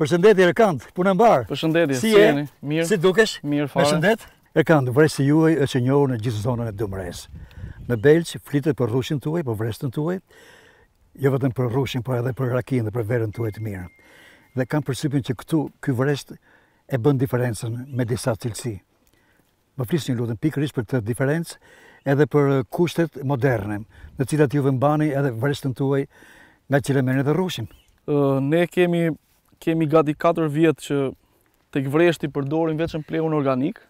Përshëndetje Erkand, puna mbarë. Përshëndetje, si jeni? Mirë. Si dukesh? Mirë fare. Përshëndet. Erkand, vreshti juaj është e njohur në gjithë zonën e Dumresë. Në Belsh flitet për rrushin tuaj, për vreshtën tuaj, jo vetëm për rrushin, por edhe për rakinë dhe për verën tuaj të mirë. Dhe kam përshtypjen që këtu ky vresht e bën diferencën me disa cilësi. Më flisni, ju lutem, pikërisht për këtë diferencë edhe për kushtet moderne, në cilat ju e mbani edhe vreshtën tuaj nga cila merrni edhe rrushin. Ne kemi kemi gati 4 vjet që tek vreshti përdorim veç plehun organik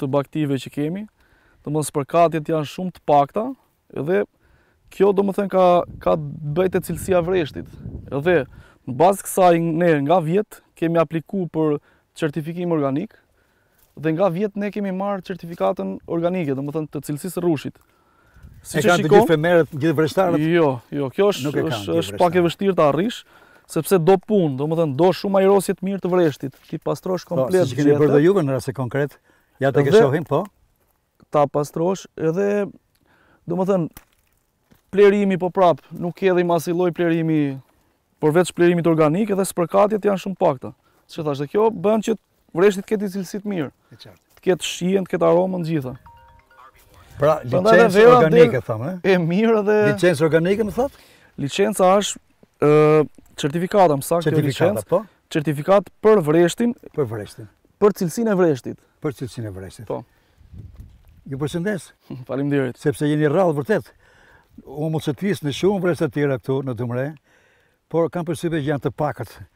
të bagëtive që kemi. Domthonjë spërkatjet janë shumë të pakta, Dhe kjo domethënë ka, ka bërë te cilësia vreshtit. Dhe në bazë të kësaj ne nga vjet kemi apliku për certifikim organik dhe nga vjet ne kemi marrë certifikatën organike, domethënë të cilësisë së rrushit. Si e kanë të gjithë fermerët, gjithë vreshtarët? Jo, jo, kjo është, është, është pak e vështirë të arrish, sepse do punë, domethënë, do shumë ajrosje të mirë të vreshtit, t'i pastrosh po, komplet gjithë. Po, siç keni bërë dhe juve në rastin konkret, ja ta shohim, po? ta pastrosh edhe domethënë plehërimi po prap nuk hedhim asnjë lloj plehërimi por veç plehërimit organik edhe spërkatjet janë shumë të pakta që thashë dhe kjo bën që vreshti të ketë një cilësi të mirë të ketë shijen, të ketë aromën të gjitha pra licencë organike thamë e mirë dhe licencë organike më thatë licenca është certifikata më saktë jo licencë po? certifikatë për vreshtin për vreshtin për cilësinë e vreshtit për cilësinë e vreshtit po Ju përshëndes. Faleminderit. Sepse jeni rrallë vërtet. Unë mund të futem në shumë vreshta të tjera këtu në Dumre, por kam përshtypjen që janë të paktë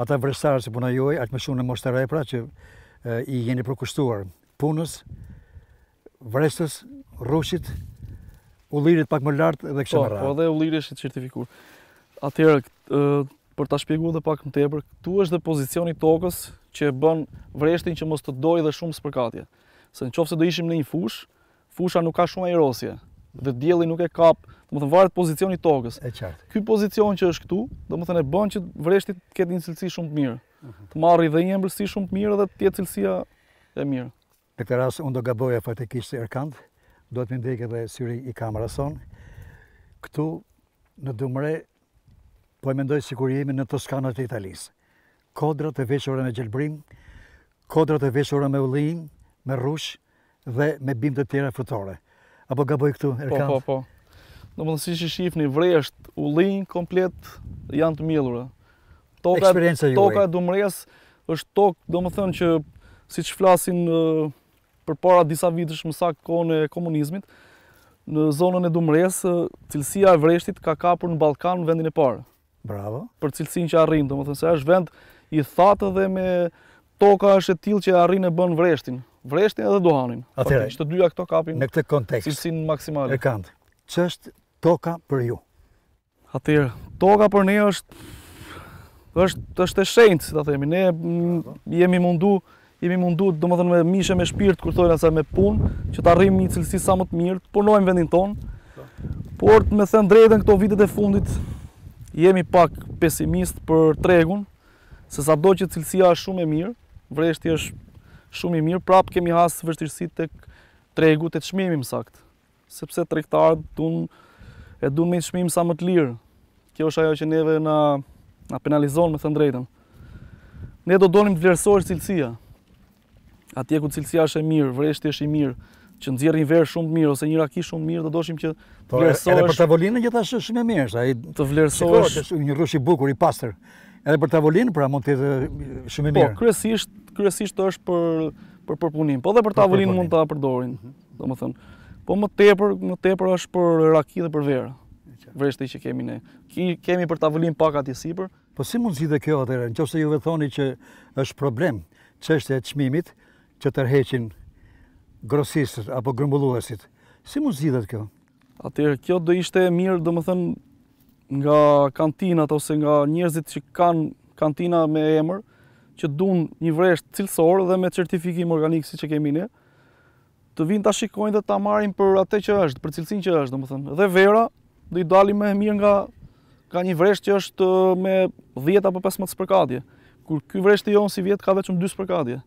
ata vreshtarë si puna juaj, aq më shumë në moshë të re pra që i jeni përkushtuar punës, vreshtës, rrushit, ullirit pak më lart dhe kështu po, me radhë. Po, dhe ulliri është certifikuar. Atëherë, Për ta shpjeguar edhe pak më tepër, këtu është dhe pozicioni i tokës që e bën vreshtin që mos të dojë dhe shumë spërkatje. Se në qoftë se do ishim në një fushë, fusha nuk ka shumë ajrosje dhe dielli nuk e kap, domethënë varet pozicioni i tokës. E qartë. Ky pozicion që është këtu, domethënë e bën që vreshti të ketë një cilësi shumë të mirë. Mhm. Të marrë dhe një ëmbëlsi shumë të mirë dhe të jetë cilësia e mirë. Në këtë rast unë s'do gaboja faktikisht Erkand, do të më ndjekë edhe syri i kamerës sonë. Këtu në Dumre po e mendoj sikur jemi në Toskanat e Italisë. Kodra të veshura me gjelbërim, kodra të veshura me ullinj, me rrush dhe me bimë të tjera frutore. Apo gaboj këtu, po, Erkand? Po, po, po. Domethënë siç shifni, vreshtë, ullinj komplet, janë të mbjellura. Toka, toka e Dumres është tokë, domethënë që siç flasin për para disa vitesh më saktë kohën e komunizmit, në zonën e Dumres, cilësia e vreshtit ka kapur në Ballkan në vendin e parë. Bravo. Për cilësinë që arrin, domethënë, se është vend i thatë dhe me toka është e tilë që arrin e bën vreshtin. Vreshtin edhe duhanin. Atëherë, që të dyja këto kapin në këtë kontekst, cilësinë maksimale. E Kandë, çfarë është toka për ju? Atëherë, toka për ne është është është e shenjtë, si ta themi. Ne jemi mundu, jemi mundu, domethënë me mish e me shpirt kur thonë sa me punë, që të arrijmë një cilësi sa më të mirë, të punojmë vendin tonë. Por me thënë të drejtën këto vitet e fundit jemi pak pesimistë për tregun, se sado që cilësia është shumë e mirë, vreshti është shumë i mirë, prapë kemi hasë vështirësi te tregu, te te çmimi më saktë. sepse tregtarët dun, e dun me çmim sa më të lirë. Kjo është ajo që neve na na penalizon me thënë të drejtën. Ne do donim të vlerësohesh cilësia. Atje ku cilësia është e mirë, vreshti është i mirë, që nxjerrin verë shumë të mirë ose një raki shumë mirë, do doshim që të vlerësohesh. Po, edhe për tavolinë gjithashtu është shumë e mirë, ai të vlerësohesh. Shiko, është një rrush i bukur, i pastër. Edhe për tavolinë, pra mund të jetë shumë e po, mirë. Po, kryesisht, kryesisht është për për përpunim. Po edhe për tavolinë mund ta përdorin. Mhm. Domethënë, po më tepër, më tepër është për raki dhe për verë. Vreshti që kemi ne. Kemi për tavolinë pak aty sipër. Po si mund të zgjidhet kjo atëherë, në qoftë se ju e thoni që është problem çështja e çmimit që tërheqin grosistët apo grumbulluesit, si mund të zgjidhet kjo? Atëherë, kjo do ishte mirë, domethënë, nga kantinat ose nga njerëzit që kanë kantina me emër, që dun një vresht cilësor dhe me certifikim organik siç kemi ne, Të vijnë ta shikojnë dhe ta marrin për atë që është, për cilësinë që është, domethënë. Dhe vera do i dali më e mirë nga nga një vresht që është uh, me 10 apo 15 spërkatje. Kur ky vreshti jonë sivjet ka veçëm 2 spërkatje.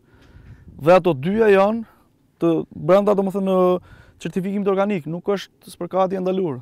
Dhe ato dyja janë të brenda domethënë certifikimit organik, nuk është spërkatje e ndaluar.